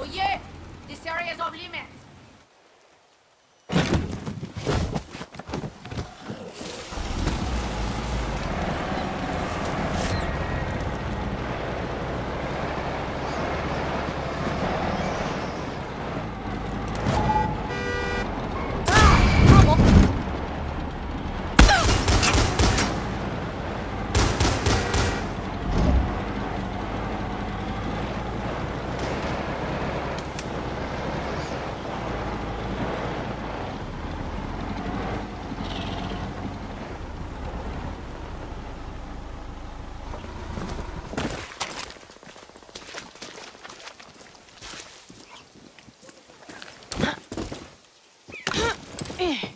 Oh yeah, this area is off limits. Come here.